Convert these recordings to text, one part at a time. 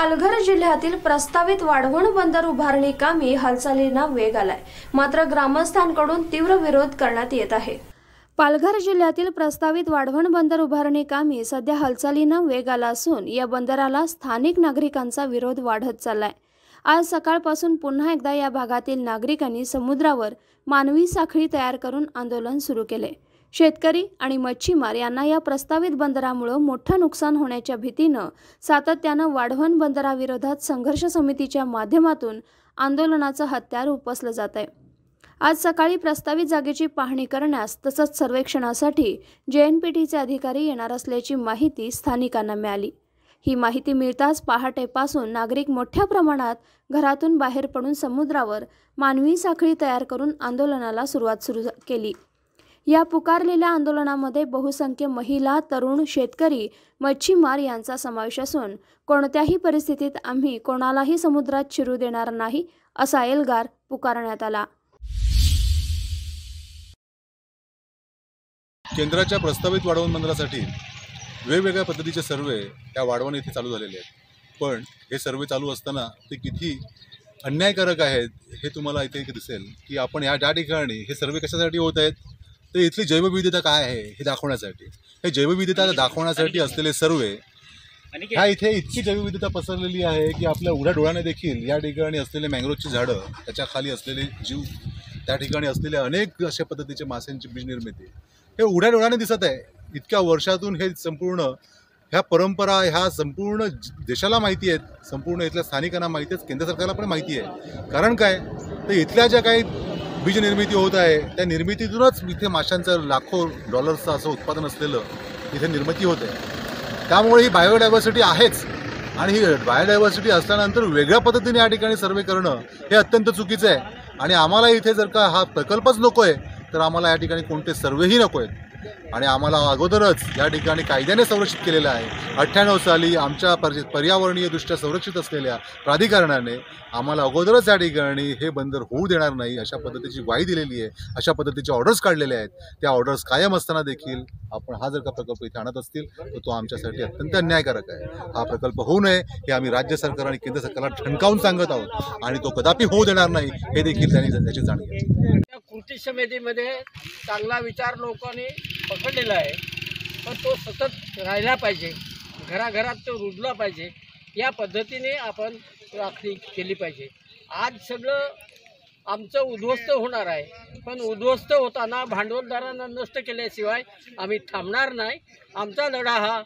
पालघर जिल्ह्यातील प्रस्तावित वाढवण बंदर उभारणी कामी हालचालींना वेग आलाय. मात्र ग्रामस्थांकडून तीव्र विरोध करण्यात येत आहे. पालघर जिल्ह्यातील प्रस्तावित वाढवण बंदर उभारणी कामी सध्या हालचालींना वेग आला असून या बंदराला स्थानिक नागरिकांचा विरोध वाढत चाललाय. आज सकाळपासून पुन्हा एकदा या भागातील नागरिकांनी समुद्रावर मानवी साखळी तयार करून आंदोलन सुरू केले. शेतकरी आणि मच्छीमार यांना या प्रस्तावित बंदरामुळे मोठं नुकसान होण्याच्या भीतीनं सातत्यानं वाढवण बंदराविरोधात संघर्ष समितीच्या माध्यमातून आंदोलनाचं हत्यार उपसलं जात आहे आज सकाळी प्रस्तावित जागेची पाहणी करण्यास तसंच सर्वेक्षणासाठी जे एन पी टीचे अधिकारी येणार असल्याची माहिती स्थानिकांना मिळाली. ही माहिती मिळताच पहाटेपासून नागरिक मोठ्या प्रमाणात घरातून बाहेर पडून समुद्रावर मानवी साखळी तयार करून आंदोलनाला सुरुवात सुरू केली. या पुकारलेल्या आंदोलनामध्ये बहुसंख्य महिला तरुण शेतकरी मच्छीमार यांचा समावेश असून कोणत्याही परिस्थितीत आम्ही कोणालाही समुद्रात शिरू देणार नाही असा एल्गार पुकारण्यात आला. केंद्राच्या प्रस्तावित वाढवण मंदिरासाठी वेगवेगळ्या पद्धतीचे सर्वे या वाढवण येथे चालू झालेले आहेत. पण हे सर्वे चालू असताना ते किती अन्यायकारक आहेत हे तुम्हाला इथे दिसेल की आपण या ज्या ठिकाणी हे सर्वे कशासाठी होत आहेत तर इथली जैवविविधता काय आहे हे दाखवण्यासाठी? हे जैवविविधता दाखवण्यासाठी असलेले सर्वे ह्या इथे इतकी जैवविविधता पसरलेली आहे की आपल्या उघड्या डोळ्याने देखील या ठिकाणी असलेले मँग्रोवची झाडं त्याच्याखाली असलेले जीव त्या ठिकाणी असलेले अनेक अशा पद्धतीचे माशांची बीज निर्मिती. हे उघड्या डोळ्याने दिसत आहे. इतक्या वर्षातून हे संपूर्ण ह्या परंपरा ह्या संपूर्ण देशाला माहिती आहेत. संपूर्ण इथल्या स्थानिकांना माहिती आहेत. केंद्र सरकारला पण माहिती आहे. कारण काय? तर इथल्या ज्या काही बीज निर्मिती होत आहे. त्या निर्मितीतूनच इथे माशांचं लाखो डॉलर्सचं असं उत्पादन असलेलं इथे निर्मिती होत आहे. त्यामुळे ही बायोडायव्हर्सिटी आहेच. आणि ही बायोडायव्हर्सिटी असल्यानंतर वेगळ्या पद्धतीने या ठिकाणी सर्वे करणं हे अत्यंत चुकीचं आहे. आणि आम्हाला इथे जर का हा प्रकल्पच नको आहे तर आम्हाला या ठिकाणी कोणते सर्वेही नको आहेत आणि आम्हाला अगोदरच या ठिकाणी कायद्याने संरक्षित केलेलं आहे. अठ्ठ्याण्णव साली आमच्या पर पर्यावरणीयदृष्ट्या संरक्षित असलेल्या प्राधिकरणाने आम्हाला अगोदरच या ठिकाणी हे बंदर होऊ देणार नाही अशा पद्धतीची ग्वाही दिलेली आहे. अशा पद्धतीचे ऑर्डर्स काढलेले आहेत. त्या ऑर्डर्स कायम असताना देखील आपण हा जर का प्रकल्प इथे आणत असतील तर तो आमच्यासाठी अत्यंत अन्यायकारक आहे. हा प्रकल्प होऊ नये हे आम्ही राज्य सरकार आणि केंद्र सरकारला ठणकावून सांगत आहोत आणि तो कदापि होऊ देणार नाही हे देखील त्यांनी त्याची जाणीव कृती समितीमध्ये चांगला विचार लोकांनी पकडलेला आहे. पण तो सतत राहिला पाहिजे. घराघरात तो रुजला पाहिजे. या पद्धतीने आपण राखणी केली पाहिजे. आज सगळं आमचं उद्ध्वस्त होणार आहे. पण उद्ध्वस्त होताना भांडवलदारांना नष्ट केल्याशिवाय आम्ही थांबणार नाही. आमचा लढा हा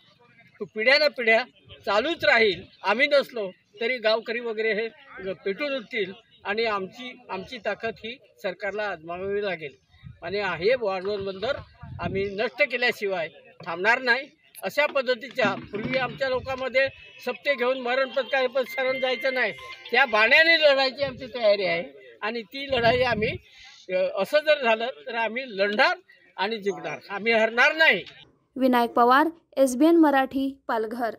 पिढ्यानं पिढ्या चालूच राहील. आम्ही नसलो तरी गावकरी वगैरे हे ग- पेटून उठतील. आणि आमची आमची ताकद ही सरकारला आजमावावी लागेल. आणि हे वाढवण बंदर आम्ही नष्ट केल्याशिवाय थांबणार नाही. अशा पद्धतीच्या पूर्वी आमच्या लोकांमध्ये सप्ते घेऊन मरण पण काय पण शरण जायचं नाही. त्या बाण्याने लढायची आमची तयारी आहे. आणि ती लढाई आम्ही असं जर झालं तर आम्ही लढणार आणि जिंकणार. आम्ही हरणार नाही. विनायक पवार एसबीएन मराठी पालघर.